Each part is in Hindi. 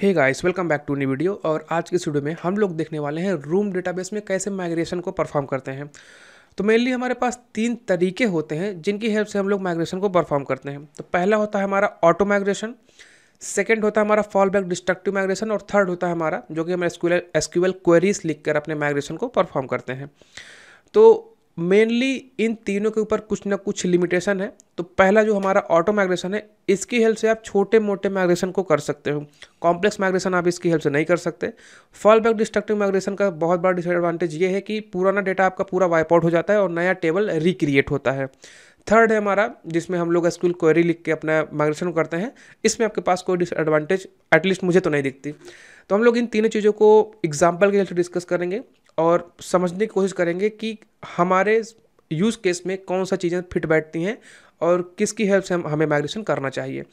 Hey guys welcome back to new video और आज की वीडियो में हम लोग देखने वाले हैं रूम डेटाबेस में कैसे माइग्रेशन को परफॉर्म करते हैं। तो मेनली हमारे पास तीन तरीके होते हैं जिनकी हेल्प से हम लोग माइग्रेशन को परफॉर्म करते हैं। तो पहला होता है हमारा ऑटो माइग्रेशन सेकेंड होता है हमारा फॉल बैक डिस्ट्रक्टिव माइग्रेशन और थर्ड होता है हमारा जो कि हम एसक्यूएल एसक्यूएल क्वेरीज लिख कर अपने माइग्रेशन को परफॉर्म करते हैं। तो मेनली इन तीनों के ऊपर कुछ ना कुछ लिमिटेशन है। तो पहला जो हमारा ऑटो माइग्रेशन है, इसकी हेल्प से आप छोटे मोटे माइग्रेशन को कर सकते हो। कॉम्प्लेक्स माइग्रेशन आप इसकी हेल्प से नहीं कर सकते। फॉल बैक डिस्ट्रक्टिव माइग्रेशन का बहुत बड़ा डिसएडवांटेज ये है कि पुराना डेटा आपका पूरा वाइप आउट हो जाता है और नया टेबल रिक्रिएट होता है। थर्ड है हमारा, जिसमें हम लोग स्कूल क्वेरी लिख के अपना माइग्रेशन करते हैं। इसमें आपके पास कोई डिसएडवांटेज एटलीस्ट मुझे तो नहीं दिखती। तो हम लोग इन तीनों चीज़ों को एग्ज़ाम्पल के हेल्प से डिस्कस करेंगे। और समझने की कोशिश करेंगे कि हमारे यूज़ केस में कौन सा चीज़ें फिट बैठती हैं और किसकी हेल्प से हम, हमें माइग्रेशन करना चाहिए।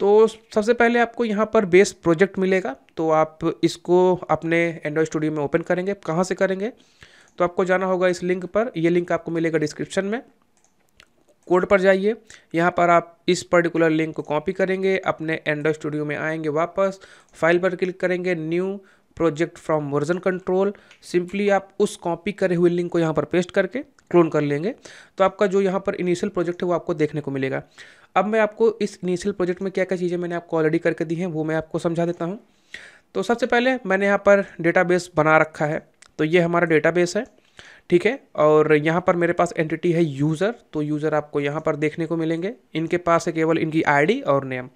तो सबसे पहले आपको यहाँ पर बेस प्रोजेक्ट मिलेगा तो आप इसको अपने एंड्रॉइड स्टूडियो में ओपन करेंगे। कहाँ से करेंगे? तो आपको जाना होगा इस लिंक पर। ये लिंक आपको मिलेगा डिस्क्रिप्शन में। कोड पर जाइए। यहाँ पर आप इस पर्टिकुलर लिंक को कॉपी करेंगे, अपने एंड्रॉइड स्टूडियो में आएँगे वापस। फ़ाइल पर क्लिक करेंगे new project from version control, simply आप उस कॉपी करे हुए लिंक को यहाँ पर पेस्ट करके क्लोन कर लेंगे। तो आपका जो यहाँ पर इनिशियल प्रोजेक्ट है वो आपको देखने को मिलेगा। अब मैं आपको इस इनिशियल प्रोजेक्ट में क्या क्या चीज़ें मैंने आपको ऑलरेडी करके दी हैं, वो मैं आपको समझा देता हूँ। तो सबसे पहले मैंने यहाँ पर डेटाबेस बना रखा है। तो ये हमारा डेटाबेस है, ठीक है? और यहाँ पर मेरे पास एंटिटी है यूज़र तो यूज़र आपको यहाँ पर देखने को मिलेंगे। इनके पास है केवल इनकी आईडी और नेम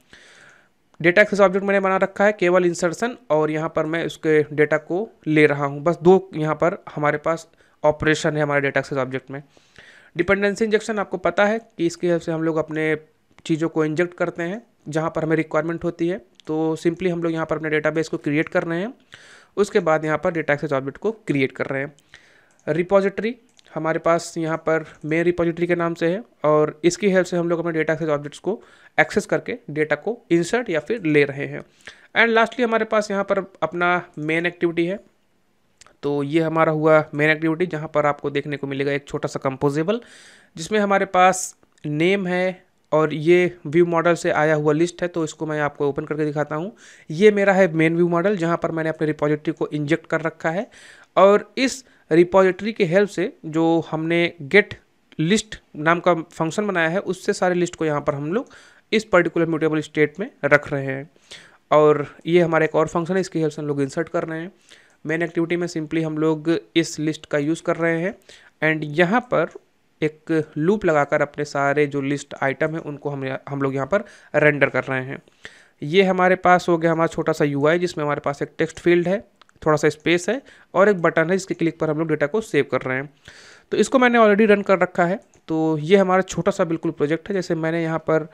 डेटा एक्सेस ऑब्जेक्ट मैंने बना रखा है, केवल इंसर्शन और यहाँ पर मैं उसके डेटा को ले रहा हूँ। बस दो यहाँ पर हमारे पास ऑपरेशन है हमारे डेटा एक्सेस ऑब्जेक्ट में। डिपेंडेंसी इंजेक्शन आपको पता है कि इसकी हेल्प से हम लोग अपने चीज़ों को इंजेक्ट करते हैं, जहाँ पर हमें रिक्वायरमेंट होती है। तो सिंपली हम लोग यहाँ पर अपने डेटाबेस को क्रिएट कर रहे हैं, उसके बाद यहाँ पर डेटा एक्सेस ऑब्जेक्ट को क्रिएट कर रहे हैं। रिपोजिटरी हमारे पास यहाँ पर मेन रिपोजिटरी के नाम से है और इसकी हेल्प से हम लोग अपने डेटा एक्सेस ऑब्जेक्ट्स को एक्सेस करके डेटा को इंसर्ट या फिर ले रहे हैं। एंड लास्टली हमारे पास यहाँ पर अपना मेन एक्टिविटी है। तो ये हमारा हुआ मेन एक्टिविटी जहाँ पर आपको देखने को मिलेगा एक छोटा सा कंपोजेबल जिसमें हमारे पास नेम है और ये व्यू मॉडल से आया हुआ लिस्ट है। तो इसको मैं आपको ओपन करके दिखाता हूँ। ये मेरा है मेन व्यू मॉडल जहाँ पर मैंने अपने रिपोजिटरी को इंजेक्ट कर रखा है। और इस रिपोजिटरी के हेल्प से जो हमने गेट लिस्ट नाम का फ़ंक्शन बनाया है, उससे सारे लिस्ट को यहाँ पर हम लोग इस पर्टिकुलर म्यूटेबल स्टेट में रख रहे हैं। और ये हमारा एक और फ़ंक्शन है, इसकी हेल्प से हम लोग इंसर्ट कर रहे हैं। मेन एक्टिविटी में सिंपली हम लोग इस लिस्ट का यूज़ कर रहे हैं। एंड यहाँ पर एक लूप लगाकर अपने सारे जो लिस्ट आइटम है, उनको हम हम लोग यहाँ पर रेंडर कर रहे हैं। ये हमारे पास हो गया हमारा छोटा सा यूआई जिसमें हमारे पास एक टेक्स्ट फ़ील्ड है। थोड़ा सा स्पेस है और एक बटन है जिसके क्लिक पर हम लोग डेटा को सेव कर रहे हैं। तो इसको मैंने ऑलरेडी रन कर रखा है। तो ये हमारा छोटा सा बिल्कुल प्रोजेक्ट है। जैसे मैंने यहाँ पर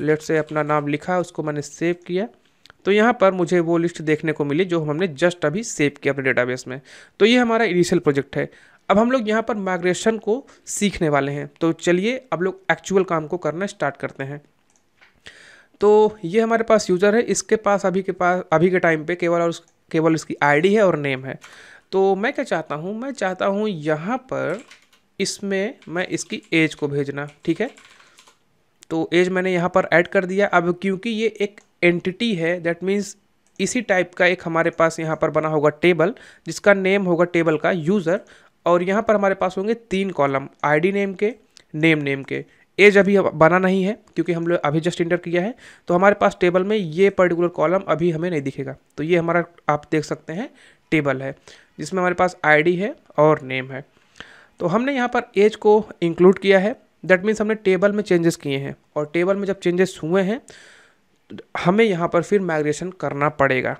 लेट से अपना नाम लिखा, उसको मैंने सेव किया। तो यहाँ पर मुझे वो लिस्ट देखने को मिली जो हमने जस्ट अभी सेव किया अपने डेटाबेस में। तो ये हमारा इनिशियल प्रोजेक्ट है। अब हम लोग यहाँ पर माइग्रेशन को सीखने वाले हैं। तो चलिए अब लोग एक्चुअल काम को करना स्टार्ट करते हैं। तो ये हमारे पास यूज़र है। इसके पास अभी के पास, अभी के टाइम पे केवल और केवल इसकी आईडी है और नेम है। तो मैं क्या चाहता हूँ, मैं चाहता हूँ यहाँ पर इसमें मैं इसकी एज को भेजना, ठीक है? तो एज मैंने यहाँ पर ऐड कर दिया। अब क्योंकि ये एक एंटिटी है दैट मीन्स इसी टाइप का एक हमारे पास यहाँ पर बना होगा टेबल जिसका नेम होगा टेबल का यूज़र और यहाँ पर हमारे पास होंगे तीन कॉलम आईडी नेम के नेम नेम के। एज अभी बना नहीं है, क्योंकि हम लोग अभी जस्ट इंटर किया है तो हमारे पास टेबल में ये पर्टिकुलर कॉलम अभी हमें नहीं दिखेगा। तो ये हमारा, आप देख सकते हैं टेबल है, जिसमें हमारे पास आईडी है और नेम है। तो हमने यहाँ पर एज को इंक्लूड किया है दैट मीन्स हमने टेबल में चेंजेस किए हैं, और टेबल में जब चेंजेस हुए हैं तो हमें यहाँ पर फिर माइग्रेशन करना पड़ेगा।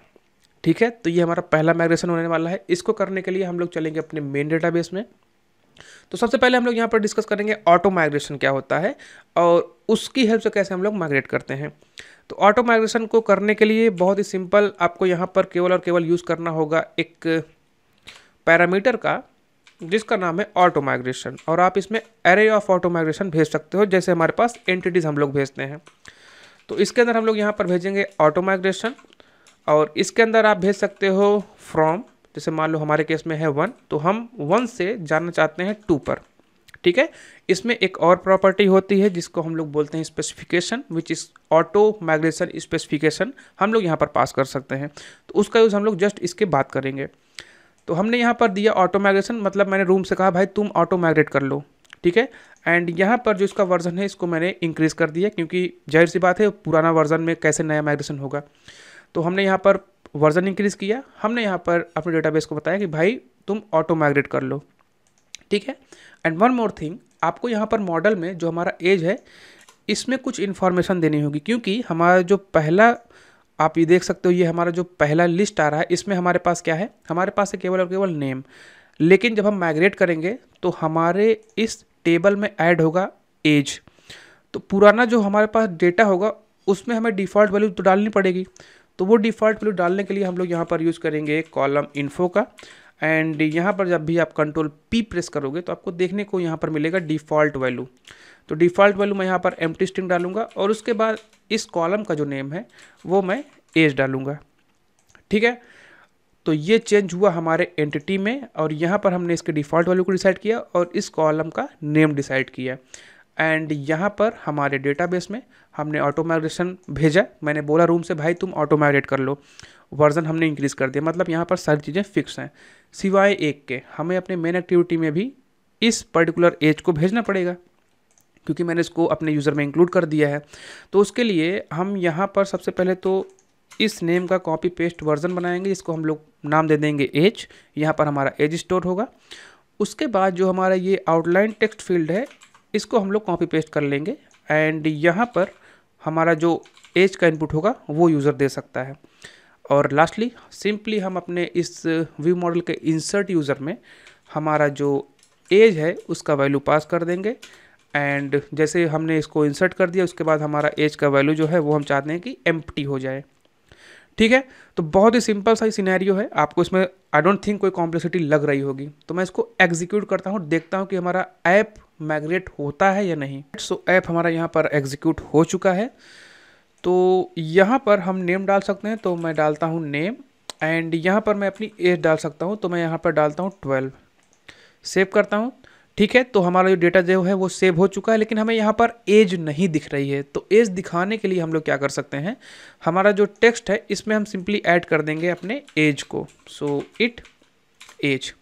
ठीक है? तो ये हमारा पहला माइग्रेशन होने वाला है। इसको करने के लिए हम लोग चलेंगे अपने मेन डेटाबेस में। तो सबसे पहले हम लोग यहाँ पर डिस्कस करेंगे ऑटो माइग्रेशन क्या होता है और उसकी हेल्प से कैसे हम लोग माइग्रेट करते हैं। तो ऑटो माइग्रेशन को करने के लिए बहुत ही सिंपल आपको यहाँ पर केवल और केवल यूज़ करना होगा एक पैरामीटर का, जिसका नाम है ऑटो माइग्रेशन और आप इसमें एरे ऑफ़ ऑटो माइग्रेशन भेज सकते हो, जैसे हमारे पास एंटिटीज़ हम लोग भेजते हैं। तो इसके अंदर हम लोग यहाँ पर भेजेंगे ऑटो माइग्रेशन और इसके अंदर आप भेज सकते हो फ्रॉम जैसे मान लो हमारे केस में है वन तो हम वन से जाना चाहते हैं टू पर, ठीक है? इसमें एक और प्रॉपर्टी होती है जिसको हम लोग बोलते हैं specification which is auto migration specification हम लोग यहाँ पर पास कर सकते हैं। तो उसका यूज़ हम लोग जस्ट इसके बात करेंगे। तो हमने यहाँ पर दिया ऑटो माइग्रेशन मतलब मैंने रूम से कहा, भाई, तुम ऑटो माइग्रेट कर लो। ठीक है? एंड यहाँ पर जो इसका वर्जन है, इसको मैंने इंक्रीज़ कर दिया, क्योंकि ज़ाहिर सी बात है, पुराना वर्जन में कैसे नया माइग्रेशन होगा? तो हमने यहाँ पर वर्जन इंक्रीज़ किया, हमने यहाँ पर अपने डेटाबेस को बताया कि भाई तुम ऑटो माइग्रेट कर लो। ठीक है? एंड वन मोर थिंग आपको यहाँ पर मॉडल में जो हमारा एज है, इसमें कुछ इन्फॉर्मेशन देनी होगी, क्योंकि हमारा जो पहला, आप ये देख सकते हो, ये हमारा जो पहला लिस्ट आ रहा है, इसमें हमारे पास क्या है? हमारे पास है केवल और केवल नेम लेकिन जब हम माइग्रेट करेंगे तो हमारे इस टेबल में ऐड होगा एज तो पुराना जो हमारे पास डेटा होगा, उसमें हमें डिफ़ॉल्ट वैल्यू तो डालनी पड़ेगी। तो वो डिफ़ॉल्ट वैल्यू डालने के लिए हम लोग यहाँ पर यूज़ करेंगे कॉलम इन्फो का। एंड यहाँ पर जब भी आप कंट्रोल पी प्रेस करोगे तो आपको देखने को यहाँ पर मिलेगा डिफ़ॉल्ट वैल्यू तो डिफ़ॉल्ट वैल्यू मैं यहाँ पर एम स्ट्रिंग डालूँगा और उसके बाद इस कॉलम का जो नेम है, वो मैं एज डालूँगा। ठीक है? तो ये चेंज हुआ हमारे एंटिटी में और यहाँ पर हमने इसके डिफ़ॉल्ट वैल्यू को डिसाइड किया और इस कॉलम का नेम डिसाइड किया। एंड यहाँ पर हमारे डेटाबेस में हमने ऑटो माइग्रेशन भेजा मैंने बोला, रूम से भाई तुम ऑटो माइग्रेट कर लो। वर्जन हमने इंक्रीज़ कर दिया। मतलब यहाँ पर सारी चीज़ें फिक्स हैं। सिवाय एक के, हमें अपने मेन एक्टिविटी में भी इस पर्टिकुलर एज को भेजना पड़ेगा। क्योंकि मैंने इसको अपने यूज़र में इंक्लूड कर दिया है। तो उसके लिए हम यहाँ पर सबसे पहले तो इस नेम का कॉपी पेस्ट वर्जन बनाएँगे, जिसको हम लोग नाम दे देंगे एज यहाँ पर हमारा एज स्टोर होगा। उसके बाद जो हमारा ये आउटलाइन टेक्स्ट फ़ील्ड है इसको हम लोग कॉपी पेस्ट कर लेंगे एंड यहाँ पर हमारा जो एज का इनपुट होगा, वो यूज़र दे सकता है। और लास्टली सिंपली हम अपने इस व्यू मॉडल के इंसर्ट यूज़र में हमारा जो एज है, उसका वैल्यू पास कर देंगे। एंड जैसे हमने इसको इंसर्ट कर दिया, उसके बाद हमारा एज का वैल्यू जो है, वो हम चाहते हैं कि एम हो जाए। ठीक है? तो बहुत ही सिंपल सा ही सिनेरियो है। आपको इसमें आई डोंट थिंक कोई कॉम्प्लेक्सिटी लग रही होगी। तो मैं इसको एग्जीक्यूट करता हूँ, देखता हूँ कि हमारा ऐप माइग्रेट होता है या नहीं? सो ऐप हमारा यहाँ पर एग्जीक्यूट हो चुका है। तो यहाँ पर हम नेम डाल सकते हैं तो मैं डालता हूँ नेम एंड यहाँ पर मैं अपनी एज डाल सकता हूँ तो मैं यहाँ पर डालता हूँ ट्वेल्व सेव करता हूँ। ठीक है तो हमारा जो डेटा जो है वो सेव हो चुका है, लेकिन हमें यहाँ पर एज नहीं दिख रही है। तो एज दिखाने के लिए हम लोग क्या कर सकते हैं, हमारा जो टेक्स्ट है, इसमें हम सिंपली ऐड कर देंगे अपने एज को। सो इट एज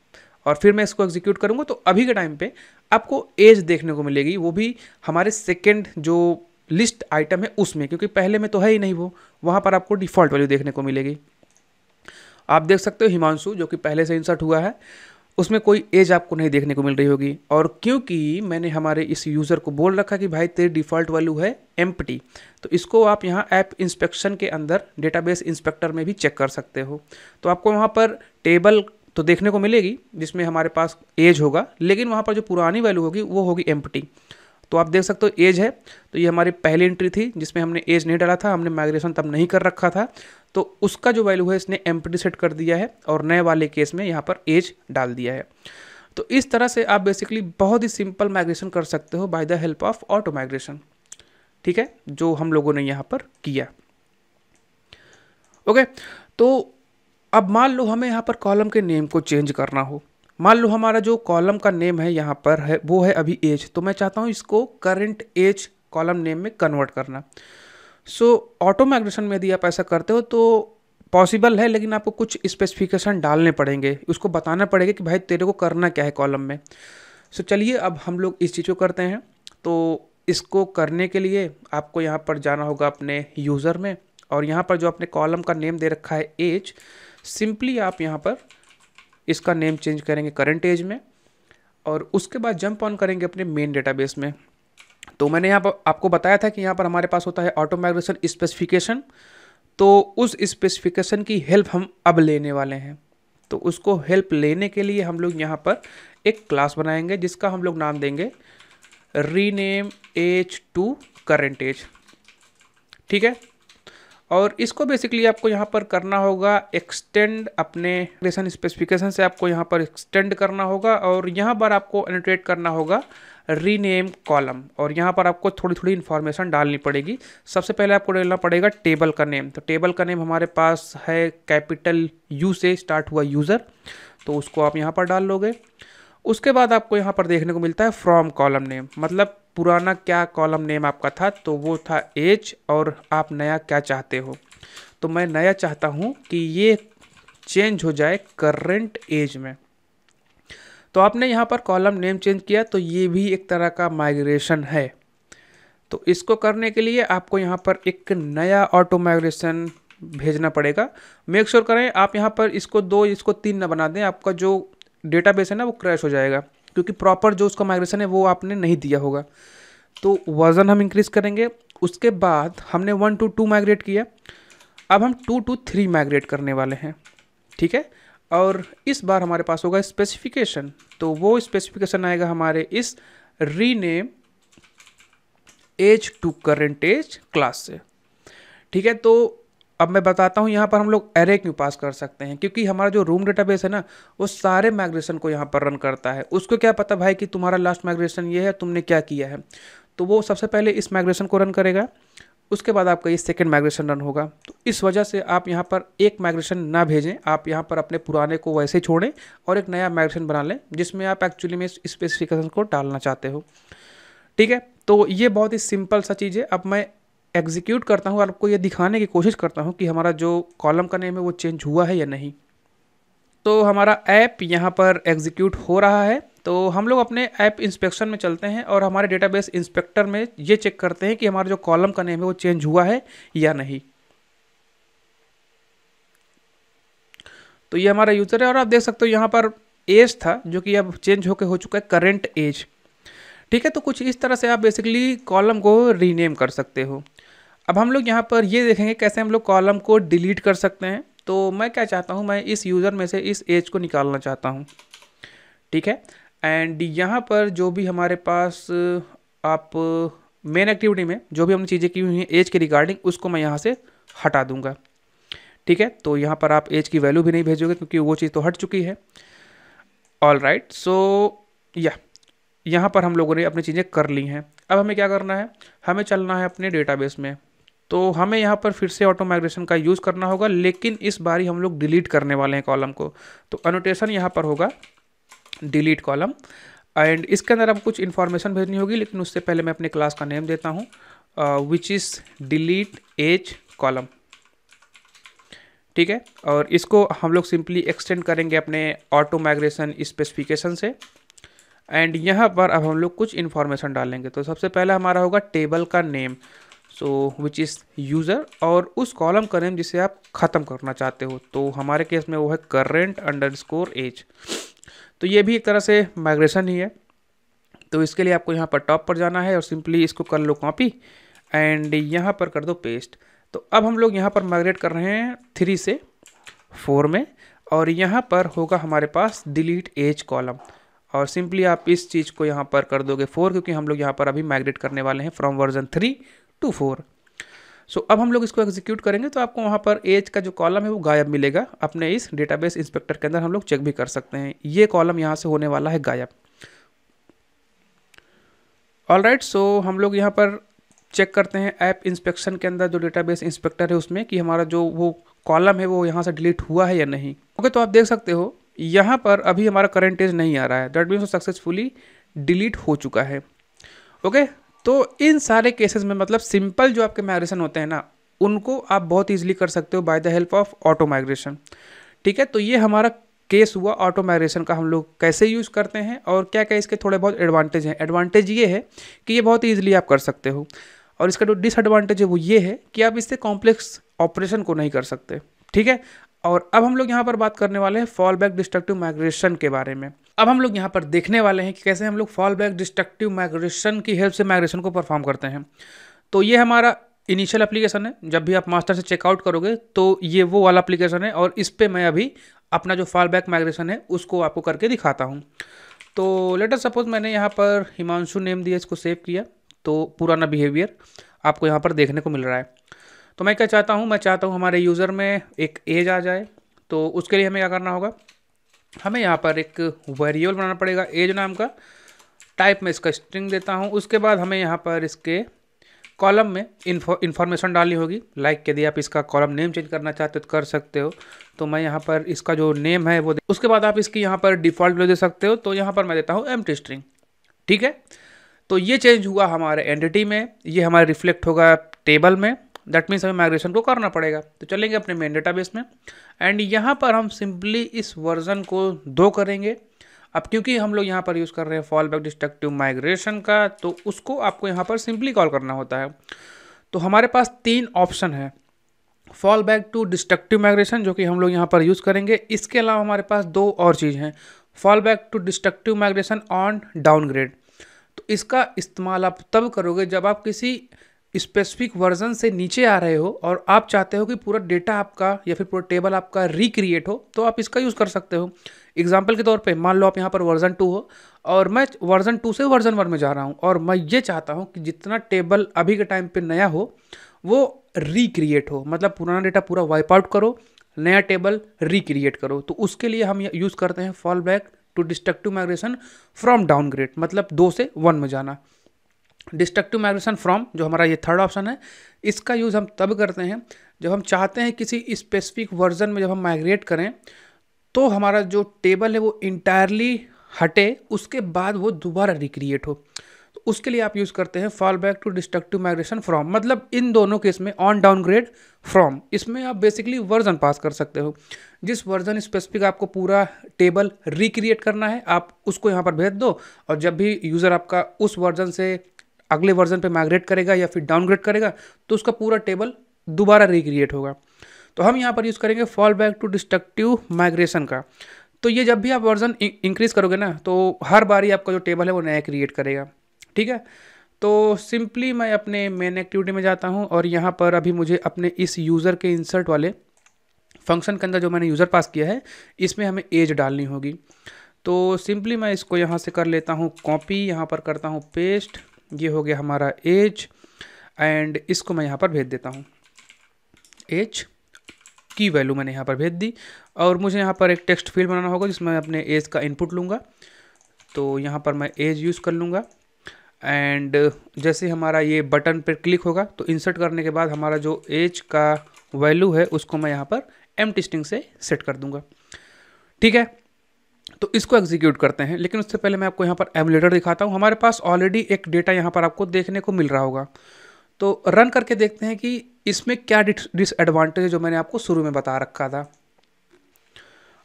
और फिर मैं इसको एग्जीक्यूट करूँगा तो अभी के टाइम पे आपको एज देखने को मिलेगी, वो भी हमारे सेकेंड जो लिस्ट आइटम है उसमें, क्योंकि पहले में तो है ही नहीं वो, वहाँ पर आपको डिफ़ॉल्ट वैल्यू देखने को मिलेगी। आप देख सकते हो हिमांशु, जो कि पहले से इंसर्ट हुआ है, उसमें कोई एज आपको नहीं देखने को मिल रही होगी। और क्योंकि मैंने हमारे इस यूज़र को बोल रखा कि भाई, तेरी डिफ़ॉल्ट वैल्यू है एम तो इसको आप यहाँ ऐप इंस्पेक्शन के अंदर डेटाबेस इंस्पेक्टर में भी चेक कर सकते हो। तो आपको वहाँ पर टेबल तो देखने को मिलेगी, जिसमें हमारे पास एज होगा, लेकिन वहाँ पर जो पुरानी वैल्यू होगी, वो होगी एम तो आप देख सकते हो एज है तो ये हमारी पहली एंट्री थी, जिसमें हमने एज नहीं डाला था, हमने माइग्रेशन तब नहीं कर रखा था तो उसका जो वैल्यू है, इसने एम्पटी सेट कर दिया है, और नए वाले केस में यहाँ पर एज डाल दिया है। तो इस तरह से आप बेसिकली बहुत ही सिंपल माइग्रेशन कर सकते हो by the help of auto migration ठीक है? जो हम लोगों ने यहाँ पर किया। ओके तो अब मान लो हमें यहाँ पर कॉलम के नेम को चेंज करना हो। मान लो हमारा जो कॉलम का नेम है यहाँ पर है, वो है अभी एज। तो मैं चाहता हूँ इसको करंट एज कॉलम नेम में कन्वर्ट करना। सो ऑटो माइग्रेशन में यदि आप ऐसा करते हो तो पॉसिबल है, लेकिन आपको कुछ स्पेसिफिकेशन डालने पड़ेंगे। उसको बताना पड़ेगा कि भाई तेरे को करना क्या है कॉलम में। सो चलिए अब हम लोग इस चीज़ को करते हैं। तो इसको करने के लिए आपको यहाँ पर जाना होगा अपने यूज़र में। और यहाँ पर जो अपने कॉलम का नेम दे रखा है एज सिंपली आप यहाँ पर इसका नेम चेंज करेंगे करंट एज में और उसके बाद जंप ऑन करेंगे अपने मेन डेटाबेस में। तो मैंने यहाँ पर आपको बताया था कि यहाँ पर हमारे पास होता है ऑटो माइग्रेशन स्पेसिफिकेशन। तो उस स्पेसिफिकेशन की हेल्प हम अब लेने वाले हैं। तो उसको हेल्प लेने के लिए हम लोग यहाँ पर एक क्लास बनाएँगे, जिसका हम लोग नाम देंगे rename age to current age. ठीक है? और इसको बेसिकली आपको यहाँ पर करना होगा एक्सटेंड अपने स्पेसिफिकेशन से आपको यहाँ पर एक्सटेंड करना होगा और यहाँ पर आपको एनोटेट करना होगा रीनेम कॉलम और यहाँ पर आपको थोड़ी थोड़ी इन्फॉर्मेशन डालनी पड़ेगी। सबसे पहले आपको डालना पड़ेगा टेबल का नेम तो टेबल का नेम हमारे पास है कैपिटल यू से स्टार्ट हुआ यूज़र तो उसको आप यहाँ पर डाल लोगे। उसके बाद आपको यहाँ पर देखने को मिलता है फ्रॉम कॉलम नेम मतलब पुराना क्या कॉलम नेम आपका था? तो वो था एज और आप नया क्या चाहते हो? तो मैं नया चाहता हूँ कि ये चेंज हो जाए करेंट एज में। तो आपने यहाँ पर कॉलम नेम चेंज किया तो ये भी एक तरह का माइग्रेशन है। तो इसको करने के लिए आपको यहाँ पर एक नया ऑटो माइग्रेशन भेजना पड़ेगा। मेक श्योर sure करें, आप यहाँ पर इसको दो, इसको तीन ना बना दें, आपका जो डेटाबेस है ना, वो क्रैश हो जाएगा। क्योंकि प्रॉपर जो उसका माइग्रेशन है, वो आपने नहीं दिया होगा। तो वज़न हम इंक्रीज करेंगे। उसके बाद हमने वन टू टू माइग्रेट किया। अब हम टू टू थ्री माइग्रेट करने वाले हैं। ठीक है? और इस बार हमारे पास होगा स्पेसिफिकेशन तो वो स्पेसिफिकेशन आएगा हमारे इस rename age to current age class से। ठीक है? तो अब मैं बताता हूँ, यहाँ पर हम लोग एरे क्यों पास कर सकते हैं? क्योंकि हमारा जो रूम डेटाबेस है ना, वो सारे माइग्रेशन को यहाँ पर रन करता है। उसको क्या पता भाई कि तुम्हारा लास्ट माइग्रेशन ये है, तुमने क्या किया है? तो वो सबसे पहले इस माइग्रेशन को रन करेगा। उसके बाद आपका ये सेकेंड माइग्रेशन रन होगा। तो इस वजह से आप यहाँ पर एक माइग्रेशन ना भेजें। आप यहाँ पर अपने पुराने को वैसे छोड़ें और एक नया माइग्रेशन बना लें, जिसमें आप एक्चुअली में स्पेसिफिकेशन को डालना चाहते हो। ठीक है? तो ये बहुत ही सिंपल सा चीज़ है। अब मैं एग्जीक्यूट करता हूँ और आपको ये दिखाने की कोशिश करता हूँ कि हमारा जो कॉलम का नेम है वो चेंज हुआ है या नहीं। तो हमारा ऐप यहाँ पर एग्जीक्यूट हो रहा है। तो हम लोग अपने ऐप इंस्पेक्शन में चलते हैं और हमारे डेटाबेस इंस्पेक्टर में ये चेक करते हैं कि हमारा जो कॉलम का नेम है वो चेंज हुआ है या नहीं। तो ये हमारा यूज़र है और आप देख सकते हो यहाँ पर एज था जो कि अब चेंज होकर हो चुका है करेंट एज ठीक है तो कुछ इस तरह से आप बेसिकली कॉलम को रीनेम कर सकते हो। अब हम लोग यहाँ पर ये देखेंगे कैसे हम लोग कॉलम को डिलीट कर सकते हैं। तो मैं क्या चाहता हूँ, मैं इस यूज़र में से इस एज को निकालना चाहता हूँ। ठीक है? एंड यहाँ पर जो भी हमारे पास, आप मेन एक्टिविटी में जो भी हमने चीज़ें की हुई हैं एज के रिगार्डिंग उसको मैं यहाँ से हटा दूँगा। ठीक है? तो यहाँ पर आप एज की वैल्यू भी नहीं भेजोगे क्योंकि वो चीज़ तो हट चुकी है। ऑल राइट सो या यहाँ पर हम लोगों ने अपनी चीज़ें कर ली हैं। अब हमें क्या करना है? हमें चलना है अपने डेटाबेस में। तो हमें यहाँ पर फिर से ऑटो माइग्रेशन का यूज़ करना होगा, लेकिन इस बारी हम लोग डिलीट करने वाले हैं कॉलम को। तो अनोटेशन यहाँ पर होगा डिलीट कॉलम एंड इसके अंदर अब कुछ इन्फॉर्मेशन भेजनी होगी, लेकिन उससे पहले मैं अपने क्लास का नेम देता हूँ which is delete age column ठीक है? और इसको हम लोग सिंपली एक्सटेंड करेंगे अपने ऑटो माइग्रेशन स्पेसिफिकेशन से। एंड यहाँ पर अब हम लोग कुछ इन्फॉर्मेशन डालेंगे। तो सबसे पहला हमारा होगा टेबल का name so which is user और उस कॉलम का नेम जिसे आप ख़त्म करना चाहते हो तो हमारे केस में वो है करेंट अंडर स्कोर एज तो ये भी एक तरह से माइग्रेशन ही है। तो इसके लिए आपको यहाँ पर टॉप पर जाना है और सिंपली इसको कर लो कॉपी एंड यहाँ पर कर दो पेस्ट तो अब हम लोग यहाँ पर माइग्रेट कर रहे हैं थ्री से फोर में और यहाँ पर होगा हमारे पास डिलीट एज कॉलम और सिंपली आप इस चीज़ को यहाँ पर कर दोगे फोर क्योंकि हम लोग यहाँ पर अभी माइग्रेट करने वाले हैं from version three to four. So अब हम लोग इसको एग्जीक्यूट करेंगे तो आपको वहाँ पर एज का जो कॉलम है वो गायब मिलेगा। अपने इस डेटाबेस इंस्पेक्टर के अंदर हम लोग चेक भी कर सकते हैं। ये कॉलम यहाँ से होने वाला है गायब। ऑल राइट सो हम लोग यहाँ पर चेक करते हैं ऐप इंस्पेक्शन के अंदर जो डेटाबेस इंस्पेक्टर है उसमें कि हमारा जो वो कॉलम है वो यहाँ से डिलीट हुआ है या नहीं। ओके okay, तो आप देख सकते हो यहाँ पर अभी हमारा करंट एज नहीं आ रहा है। दैट मीन्स सक्सेसफुली डिलीट हो चुका है। Okay okay? तो इन सारे केसेस में मतलब सिंपल जो आपके माइग्रेशन होते हैं ना, उनको आप बहुत ईजिली कर सकते हो by the help of auto migration ठीक है? तो ये हमारा केस हुआ ऑटो माइग्रेशन का, हम लोग कैसे यूज़ करते हैं और क्या क्या इसके थोड़े बहुत एडवांटेज हैं। एडवांटेज ये है कि ये बहुत ईजिली आप कर सकते हो। और इसका जो डिसएडवांटेज है वो ये है कि आप इससे कॉम्प्लेक्स ऑपरेशन को नहीं कर सकते। ठीक है? और अब हम लोग यहाँ पर बात करने वाले हैं फॉल बैक डिस्ट्रक्टिव माइग्रेशन के बारे में। अब हम लोग यहाँ पर देखने वाले हैं कि कैसे हम लोग फॉल बैक डिस्ट्रक्टिव माइग्रेशन की हेल्प से माइग्रेशन को परफॉर्म करते हैं। तो ये हमारा इनिशियल एप्लीकेशन है। जब भी आप मास्टर से चेकआउट करोगे तो ये वो वाला एप्लीकेशन है और इस पर मैं अभी अपना जो फॉल बैक माइग्रेशन है, उसको आपको करके दिखाता हूँ। तो लेटर सपोज़ मैंने यहाँ पर हिमांशु नेम दिया, इसको सेव किया तो पुराना बिहेवियर आपको यहाँ पर देखने को मिल रहा है। तो मैं क्या चाहता हूँ? मैं चाहता हूँ हमारे यूज़र में एक एज आ जाए। तो उसके लिए हमें क्या करना होगा? हमें यहाँ पर एक वेरिएबल बनाना पड़ेगा एज नाम का। टाइप में इसका स्ट्रिंग देता हूँ। उसके बाद हमें यहाँ पर इसके कॉलम में इन्फो इन्फॉर्मेशन डालनी होगी। लाइक यदि आप इसका कॉलम नेम चेंज करना चाहते हो तो कर सकते हो। तो मैं यहाँ पर इसका जो नेम है वो उसके बाद आप इसकी यहाँ पर डिफ़ॉल्ट दे सकते हो। तो यहाँ पर मैं देता हूँ एम स्ट्रिंग ठीक है? तो ये चेंज हुआ हमारे एंटिटी में। ये हमारे रिफ्लेक्ट होगा टेबल में। दैट मीन्स हमें माइग्रेशन को करना पड़ेगा। तो चलेंगे अपने मेन डेटाबेस में। एंड यहाँ पर हम सिंपली इस वर्जन को दो करेंगे। अब क्योंकि हम लोग यहाँ पर यूज़ कर रहे हैं फॉल बैक डिस्ट्रक्टिव माइग्रेशन का तो उसको आपको यहाँ पर सिंपली कॉल करना होता है। तो हमारे पास तीन ऑप्शन है। Fall back to destructive migration जो कि हम लोग यहाँ पर यूज़ करेंगे। इसके अलावा हमारे पास दो और चीज़ हैं। Fall back to destructive migration on downgrade तो इसका इस्तेमाल आप तब करोगे जब आप किसी स्पेसिफिक वर्जन से नीचे आ रहे हो और आप चाहते हो कि पूरा डेटा आपका या फिर पूरा टेबल आपका रिक्रिएट हो तो आप इसका यूज़ कर सकते हो। एग्ज़ाम्पल के तौर पे, मान लो आप यहाँ पर वर्जन टू हो और मैं वर्जन टू से वर्जन वन में जा रहा हूँ और मैं ये चाहता हूँ कि जितना टेबल अभी के टाइम पे नया हो, वो रिक्रिएट हो। मतलब पुराना डेटा पूरा वाइप आउट करो, नया टेबल रिक्रिएट करो। तो उसके लिए हम यूज़ करते हैं fall back to destructive migration from downgrade मतलब दो से वन में जाना। डिस्ट्रक्टिव माइग्रेशन फ्रॉम जो हमारा ये थर्ड ऑप्शन है, इसका यूज़ हम तब करते हैं जब हम चाहते हैं किसी स्पेसिफिक वर्जन में जब हम माइग्रेट करें तो हमारा जो टेबल है वो इंटायरली हटे, उसके बाद वो दोबारा रिक्रिएट हो। तो उसके लिए आप यूज़ करते हैं fall back to destructive migration from मतलब इन दोनों केस में ऑन डाउनग्रेड फ्रॉम इसमें आप बेसिकली वर्जन पास कर सकते हो। जिस वर्जन स्पेसिफिक आपको पूरा टेबल रिक्रिएट करना है, आप उसको यहाँ पर भेज दो, और जब भी यूज़र आपका उस वर्जन से अगले वर्जन पे माइग्रेट करेगा या फिर डाउनग्रेड करेगा तो उसका पूरा टेबल दोबारा रिक्रिएट होगा। तो हम यहाँ पर यूज़ करेंगे fall back to destructive migration का। तो ये जब भी आप वर्जन इंक्रीज करोगे ना तो हर बार ही आपका जो टेबल है वो नया क्रिएट करेगा। ठीक है? तो सिंपली मैं अपने मेन एक्टिविटी में जाता हूँ और यहाँ पर अभी मुझे अपने इस यूज़र के इंसर्ट वाले फ़ंक्शन के अंदर जो मैंने यूज़र पास किया है, इसमें हमें एज डालनी होगी। तो सिंपली मैं इसको यहाँ से कर लेता हूँ कॉपी यहाँ पर करता हूँ पेस्ट ये हो गया हमारा एज एंड इसको मैं यहाँ पर भेज देता हूँ। एज की वैल्यू मैंने यहाँ पर भेज दी, और मुझे यहाँ पर एक टेक्स्ट फ़ील्ड बनाना होगा जिसमें मैं अपने एज का इनपुट लूँगा। तो यहाँ पर मैं एज यूज़ कर लूँगा एंड जैसे हमारा ये बटन पर क्लिक होगा तो इंसर्ट करने के बाद हमारा जो एज का वैल्यू है, उसको मैं यहाँ पर एम टिस्टिंग से सेट कर दूँगा। ठीक है? तो इसको एग्जीक्यूट करते हैं। लेकिन उससे पहले मैं आपको यहाँ पर एमुलेटर दिखाता हूँ। हमारे पास ऑलरेडी एक डेटा यहाँ पर आपको देखने को मिल रहा होगा। तो रन करके देखते हैं कि इसमें क्या डिसएडवांटेज जो मैंने आपको शुरू में बता रखा था।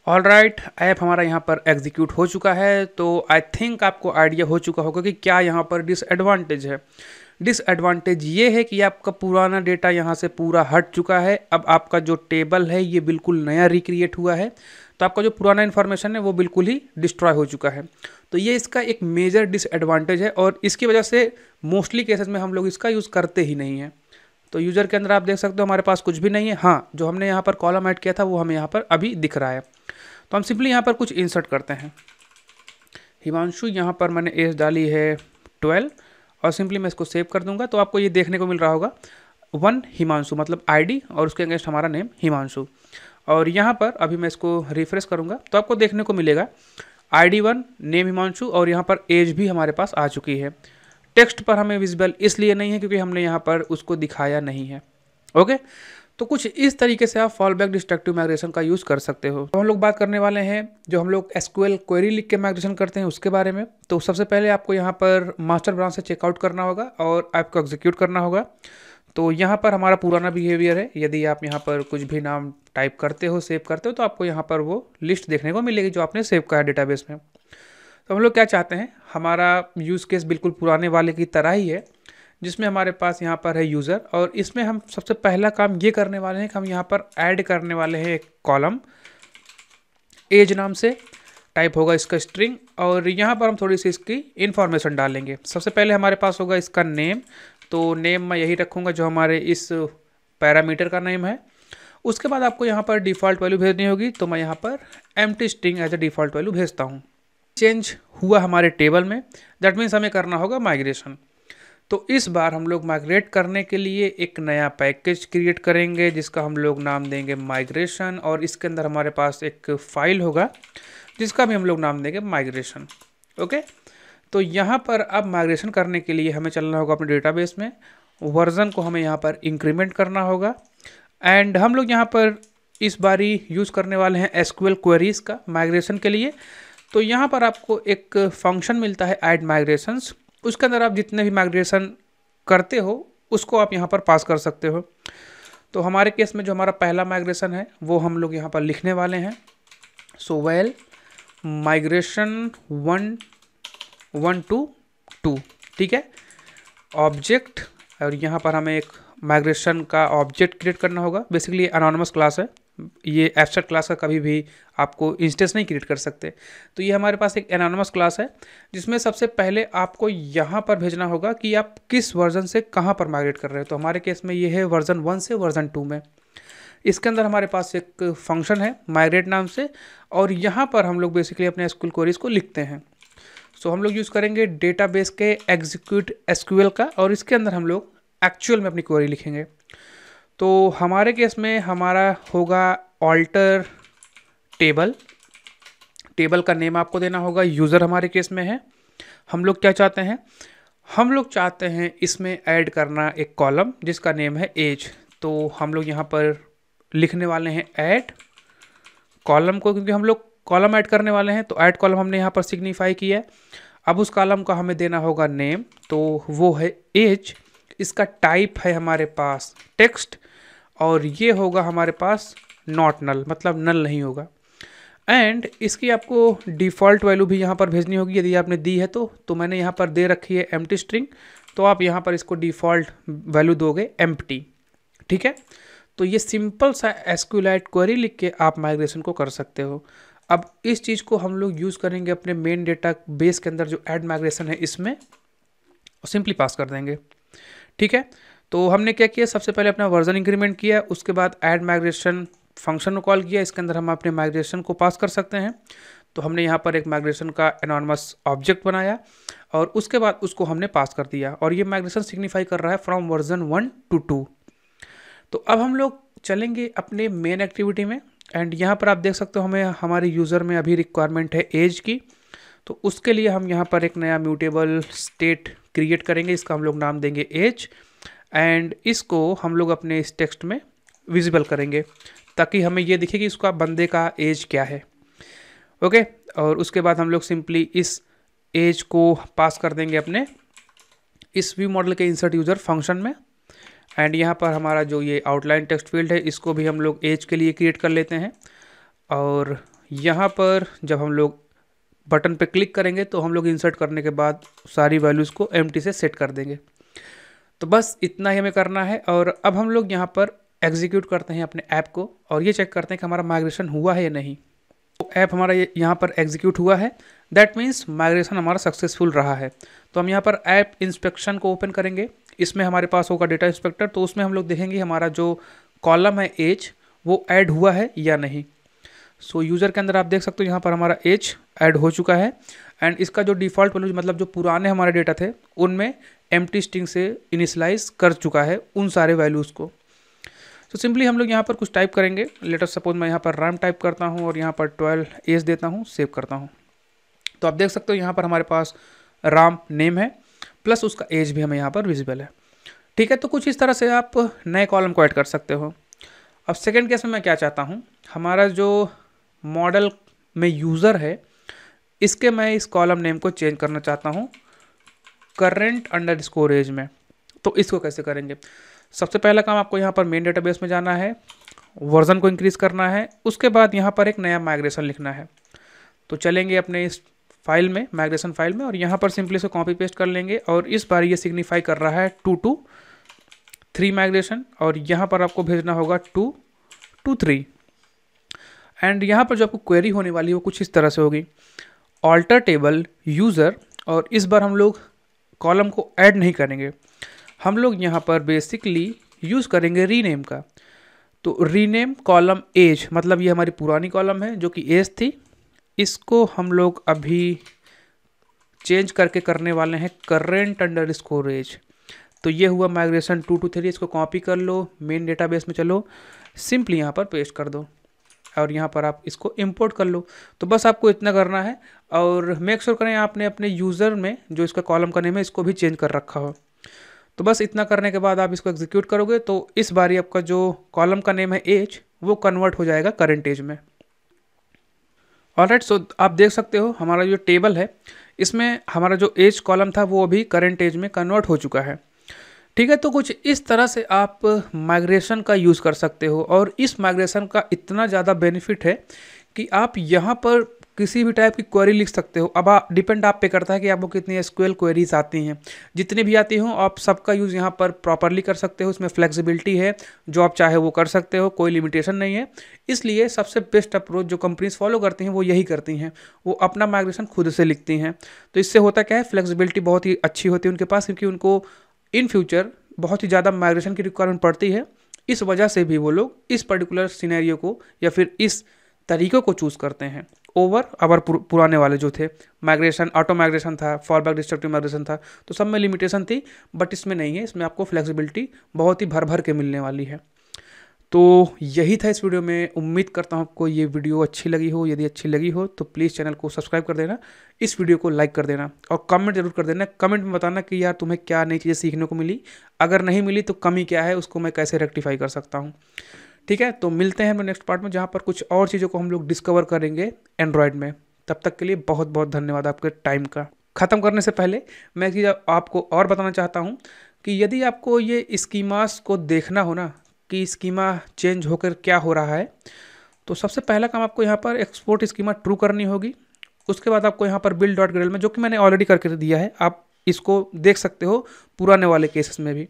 ऑल राइट ऐप हमारा यहाँ पर एग्जीक्यूट हो चुका है। तो आई थिंक आपको आइडिया हो चुका होगा कि क्या यहाँ पर डिसएडवांटेज है। डिसएडवांटेज ये है कि आपका पुराना डेटा यहाँ से पूरा हट चुका है। अब आपका जो टेबल है, ये बिल्कुल नया रिक्रिएट हुआ है। तो आपका जो पुराना इन्फॉर्मेशन है, वो बिल्कुल ही डिस्ट्रॉय हो चुका है। तो ये इसका एक मेजर डिसएडवांटेज है और इसकी वजह से मोस्टली केसेस में हम लोग इसका यूज़ करते ही नहीं हैं। तो यूज़र के अंदर आप देख सकते हो हमारे पास कुछ भी नहीं है। हाँ जो हमने यहाँ पर कॉलम ऐड किया था, वो हमें यहाँ पर अभी दिख रहा है। तो हम सिंपली यहाँ पर कुछ इंसर्ट करते हैं। हिमांशु, यहाँ पर मैंने एज डाली है ट्वेल्व और सिंपली मैं इसको सेव कर दूँगा तो आपको ये देखने को मिल रहा होगा। वन हिमांशु मतलब आईडी और उसके अगेंस्ट हमारा नेम हिमांशु। और यहाँ पर अभी मैं इसको रिफ्रेश करूँगा तो आपको देखने को मिलेगा। I D one name Himanshu और यहाँ पर एज भी हमारे पास आ चुकी है। टेक्स्ट पर हमें विजिबल इसलिए नहीं है क्योंकि हमने यहाँ पर उसको दिखाया नहीं है। ओके तो कुछ इस तरीके से आप फॉल बैक डिस्ट्रक्टिव माइग्रेशन का यूज़ कर सकते हो। तो हम लोग बात करने वाले हैं, जो हम लोग एसक्यूएल क्वेरी लिख के माइग्रेशन करते हैं, उसके बारे में। तो सबसे पहले आपको यहाँ पर मास्टर ब्रांच से चेकआउट करना होगा और आपको एग्जीक्यूट करना होगा। तो यहाँ पर हमारा पुराना बिहेवियर है। यदि आप यहाँ पर कुछ भी नाम टाइप करते हो सेव करते हो तो आपको यहाँ पर वो लिस्ट देखने को मिलेगी जो आपने सेव करा डेटाबेस में। तो हम लोग क्या चाहते हैं? हमारा यूज़ केस बिल्कुल पुराने वाले की तरह ही है, जिसमें हमारे पास यहाँ पर है यूज़र और इसमें हम सबसे पहला काम ये करने वाले हैं कि हम यहाँ पर ऐड करने वाले हैं एक कॉलम एज नाम से टाइप होगा इसका स्ट्रिंग और यहाँ पर हम थोड़ी सी इसकी इन्फॉर्मेशन डालेंगे। सबसे पहले हमारे पास होगा इसका नेम तो नेम मैं यही रखूँगा जो हमारे इस पैरामीटर का नेम है। उसके बाद आपको यहाँ पर डिफ़ॉल्ट वैल्यू भेजनी होगी तो मैं यहाँ पर empty string as a default value भेजता हूँ। चेंज हुआ हमारे टेबल में दैट मीन्स हमें करना होगा माइग्रेशन तो इस बार हम लोग माइग्रेट करने के लिए एक नया पैकेज क्रिएट करेंगे, जिसका हम लोग नाम देंगे माइग्रेशन और इसके अंदर हमारे पास एक फ़ाइल होगा, जिसका भी हम लोग नाम देंगे माइग्रेशन ओके तो यहाँ पर अब माइग्रेशन करने के लिए हमें चलना होगा अपने डेटाबेस में। वर्जन को हमें यहाँ पर इंक्रीमेंट करना होगा। एंड हम लोग यहाँ पर इस बारी यूज़ करने वाले हैं एसक्यूएल क्वेरीज का माइग्रेशन के लिए। तो यहाँ पर आपको एक फ़ंक्शन मिलता है ऐड माइग्रेशंस उसके अंदर आप जितने भी माइग्रेशन करते हो, उसको आप यहाँ पर पास कर सकते हो। तो हमारे केस में जो हमारा पहला माइग्रेशन है, वो हम लोग यहाँ पर लिखने वाले हैं। So well migration one one two two, ठीक है? ऑब्जेक्ट और यहाँ पर हमें एक माइग्रेशन का ऑब्जेक्ट क्रिएट करना होगा। बेसिकली अनोनमस क्लास है। ये एब्स्ट्रैक्ट क्लास का कभी भी आपको इंस्टेंस नहीं क्रिएट कर सकते। तो ये हमारे पास एक एनोनमस क्लास है, जिसमें सबसे पहले आपको यहाँ पर भेजना होगा कि आप किस वर्जन से कहाँ पर माइग्रेट कर रहे हो। तो हमारे केस में ये है वर्जन वन से वर्जन टू में। इसके अंदर हमारे पास एक फ़ंक्शन है माइग्रेट नाम से, और यहाँ पर हम लोग बेसिकली अपने स्कूल कोरीज को लिखते हैं। सो हम लोग यूज़ करेंगे डेटाबेस के एग्जीक्यूट एसक्यूएल का और इसके अंदर हम लोग एक्चुअल में अपनी क्वेरी लिखेंगे। तो हमारे केस में हमारा होगा ऑल्टर टेबल टेबल का नेम आपको देना होगा। यूज़र हमारे केस में है। हम लोग क्या चाहते हैं? हम लोग चाहते हैं इसमें ऐड करना एक कॉलम जिसका नेम है एज तो हम लोग यहाँ पर लिखने वाले हैं ऐड कॉलम को क्योंकि हम लोग कॉलम ऐड करने वाले हैं तो ऐड कॉलम हमने यहाँ पर सिग्निफाई किया है। अब उस कॉलम का हमें देना होगा नेम तो वो है एज, इसका टाइप है हमारे पास टेक्स्ट, और ये होगा हमारे पास नॉट नल मतलब नल नहीं होगा। एंड इसकी आपको डिफ़ॉल्ट वैल्यू भी यहाँ पर भेजनी होगी, यदि आपने दी है तो तो मैंने यहाँ पर दे रखी है एम स्ट्रिंग तो आप यहाँ पर इसको डिफ़ॉल्ट वैल्यू दोगे एम ठीक है? तो ये सिंपल सा एस्क्यूलाइट क्वेरी लिख के आप माइग्रेशन को कर सकते हो। अब इस चीज़ को हम लोग यूज़ करेंगे अपने मेन डेटा बेस के अंदर जो एड माइग्रेशन है इसमें सिंपली पास कर देंगे। ठीक है? तो हमने क्या किया? सबसे पहले अपना वर्जन इंक्रीमेंट किया, उसके बाद ऐड माइग्रेशन फ़ंक्शन को कॉल किया, इसके अंदर हम अपने माइग्रेशन को पास कर सकते हैं। तो हमने यहाँ पर एक माइग्रेशन का एनॉर्मस ऑब्जेक्ट बनाया और उसके बाद उसको हमने पास कर दिया और ये माइग्रेशन सिग्निफाई कर रहा है from version one to two तो अब हम लोग चलेंगे अपने मेन एक्टिविटी में। एंड यहाँ पर आप देख सकते हो हमें, हमारे यूज़र में अभी रिक्वायरमेंट है एज की। तो उसके लिए हम यहाँ पर एक नया म्यूटेबल स्टेट क्रिएट करेंगे, इसका हम लोग नाम देंगे एज एंड इसको हम लोग अपने इस टेक्स्ट में विजिबल करेंगे, ताकि हमें ये दिखे कि इसका बंदे का एज क्या है। ओके और उसके बाद हम लोग सिंपली इस एज को पास कर देंगे अपने। इस व्यू मॉडल के इंसर्ट यूज़र फ़ंक्शन में। एंड यहाँ पर हमारा जो ये आउटलाइन टेक्स्ट फ़ील्ड है, इसको भी हम लोग एज के लिए क्रिएट कर लेते हैं। और यहाँ पर जब हम लोग बटन पे क्लिक करेंगे तो हम लोग इंसर्ट करने के बाद सारी वैल्यूज़ को एम से सेट कर देंगे। तो बस इतना ही हमें करना है। और अब हम लोग यहाँ पर एग्जीक्यूट करते हैं अपने ऐप को। और ये चेक करते हैं कि हमारा माइग्रेशन हुआ है या नहीं। तो ऐप हमारा यहाँ पर एग्जीक्यूट हुआ है। दैट मीन्स माइग्रेशन हमारा सक्सेसफुल रहा है। तो हम यहाँ पर ऐप इंस्पेक्शन को ओपन करेंगे। इसमें हमारे पास होगा डेटा इंस्पेक्टर तो उसमें हम लोग देखेंगे हमारा जो कॉलम है एज वो ऐड हुआ है या नहीं। सो so, यूज़र के अंदर आप देख सकते हो यहाँ पर हमारा एज ऐड हो चुका है। एंड इसका जो डिफ़ॉल्ट वैल्यू मतलब जो पुराने हमारे डेटा थे उनमें एम स्टिंग से इनिशलाइज कर चुका है उन सारे वैल्यूज़ को। तो so, सिंपली हम लोग यहाँ पर कुछ टाइप करेंगे। लेटर सपोज़ मैं यहाँ पर रैम टाइप करता हूँ और यहाँ पर ट्वेल्व एज देता हूँ सेव करता हूँ। तो आप देख सकते हो यहाँ पर हमारे पास राम नेम है। प्लस उसका एज भी हमें यहाँ पर विजिबल है। ठीक है तो कुछ इस तरह से आप नए कॉलम को ऐड कर सकते हो। अब सेकेंड केस में मैं क्या चाहता हूँ, हमारा जो मॉडल में यूज़र है, इसके मैं इस कॉलम नेम को चेंज करना चाहता हूँ करेंट अंडर स्कोरेज में। तो इसको कैसे करेंगे? सबसे पहला काम आपको यहाँ पर मेन डेटाबेस में जाना है वर्जन को इंक्रीज़ करना है, उसके बाद यहाँ पर एक नया माइग्रेशन लिखना है। तो चलेंगे अपने इस फ़ाइल में माइग्रेशन फ़ाइल में, और यहाँ पर सिंपली से कॉपी पेस्ट कर लेंगे, और इस बार ये सिग्निफाई कर रहा है टू टू थ्री माइग्रेशन और यहाँ पर आपको भेजना होगा टू टू थ्री एंड यहाँ पर जो आपको क्वेरी होने वाली है, वो कुछ इस तरह से होगी. ऑल्टर टेबल यूज़र और इस बार हम लोग कॉलम को ऐड नहीं करेंगे. हम लोग यहाँ पर बेसिकली यूज़ करेंगे रीनेम का. तो रीनेम कॉलम एज मतलब ये हमारी पुरानी कॉलम है, जो कि एज थी इसको हम लोग अभी चेंज करके करने वाले हैं करेंट अंडर स्कोरेज तो ये हुआ माइग्रेशन टू टू थ्री इसको कॉपी कर लो मेन डेटाबेस में चलो सिंपली यहाँ पर पेस्ट कर दो और यहाँ पर आप इसको इंपोर्ट कर लो। तो बस आपको इतना करना है और मेक श्योर करें आपने अपने यूज़र में जो इसका कॉलम का नेम है, इसको भी चेंज कर रखा हो। तो बस इतना करने के बाद आप इसको एग्जीक्यूट करोगे तो इस बारी आपका जो कॉलम का नेम है एज वो कन्वर्ट हो जाएगा करेंट एज में। ऑलराइट सो आप देख सकते हो, हमारा जो टेबल है, इसमें हमारा जो एज कॉलम था, वो अभी करेंट एज में कन्वर्ट हो चुका है। ठीक है तो कुछ इस तरह से आप माइग्रेशन का यूज़ कर सकते हो, और इस माइग्रेशन का इतना ज़्यादा बेनिफिट है कि आप यहाँ पर किसी भी टाइप की क्वेरी लिख सकते हो। अब आप डिपेंड आप पे करता है कि आपको कितनी एसक्यूएल क्वेरीज आती हैं। जितनी भी आती हों, आप सबका यूज़ यहाँ पर प्रॉपरली कर सकते हो। उसमें फ्लेक्सिबिलिटी है, जो आप चाहे वो कर सकते हो, कोई लिमिटेशन नहीं है। इसलिए सबसे बेस्ट अप्रोच जो कंपनीज़ फॉलो करती हैं, वो यही करती हैं। वो अपना माइग्रेशन खुद से लिखती हैं। तो इससे होता क्या है फ्लेक्सिबिलिटी बहुत ही अच्छी होती है उनके पास, क्योंकि उनको इन फ्यूचर बहुत ही ज़्यादा माइग्रेशन की रिक्वायरमेंट पड़ती है। इस वजह से भी वो लोग इस पर्टिकुलर सिनेरियो को या फिर इस तरीक़ों को चूज़ करते हैं। ओवर अवर पुराने वाले जो थे माइग्रेशन ऑटो माइग्रेशन था फॉल बैक डिस्ट्रक्टिव माइग्रेशन था तो सब में लिमिटेशन थी बट इसमें नहीं है, इसमें आपको फ्लेक्सिबिलिटी बहुत ही भर भर के मिलने वाली है। तो यही था इस वीडियो में, उम्मीद करता हूँ आपको ये वीडियो अच्छी लगी हो, यदि अच्छी लगी हो तो प्लीज़ चैनल को सब्सक्राइब कर देना, इस वीडियो को लाइक कर देना, और कमेंट ज़रूर कर देना कमेंट में बताना कि यार तुम्हें क्या नई चीज़ें सीखने को मिली, अगर नहीं मिली तो कमी क्या है, उसको मैं कैसे रेक्टिफाई कर सकता हूँ। ठीक है? तो मिलते हैं नेक्स्ट पार्ट में, जहाँ पर कुछ और चीज़ों को हम लोग डिस्कवर करेंगे एंड्रॉयड में। तब तक के लिए बहुत बहुत धन्यवाद आपके टाइम का। ख़त्म करने से पहले, मैं चीज़ आपको और बताना चाहता हूँ कि यदि आपको ये स्कीमास को देखना हो ना, कि स्कीमा चेंज होकर क्या हो रहा है तो सबसे पहला काम आपको यहाँ पर एक्सपोर्ट स्कीमा ट्रू करनी होगी। उसके बाद आपको यहाँ पर बिल डॉट ग्रेल में, जो कि मैंने ऑलरेडी करके दिया है, आप इसको देख सकते हो पुराने वाले केसेस में भी।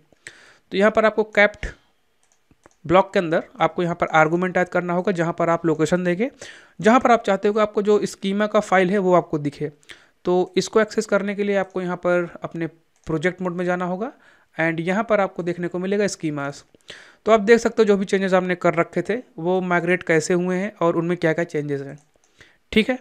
तो यहाँ पर आपको कैप्ट ब्लॉक के अंदर आपको यहाँ पर आर्गूमेंट ऐड करना होगा, जहाँ पर आप लोकेशन देंगे जहाँ पर आप चाहते हो कि आपको जो स्कीमा का फ़ाइल है वो आपको दिखे। तो इसको एक्सेस करने के लिए आपको यहाँ पर अपने प्रोजेक्ट मोड में जाना होगा एंड यहाँ पर आपको देखने को मिलेगा स्कीमास। तो आप देख सकते हो जो भी चेंजेस आपने कर रखे थे, वो माइग्रेट कैसे हुए हैं और उनमें क्या क्या चेंजेस हैं। ठीक है?